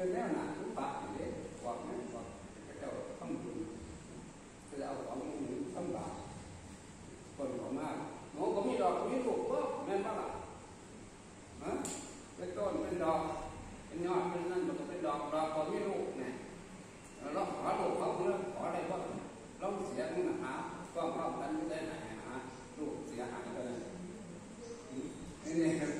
เป็นแนวหนาทุกปากอย่างนี้หวังนั้นหวังเจ้าต้องดูจะเอาของมือต้สงบาปคนของมากหมูก็มีดอกมีลูกเพิ่แม่นบ้างอะฮะเป็นต้นเป็นดอกเป็นยอดเป็นนั่นมันก็เป็นดอกดอกก็มีลูกเนี่ยเราขอลูกเขาเพื่อขอได้บ้างเราเสียเงินหาก็เพราะกันไม่ได้ไหนหาลูกเสียหายเลยนี่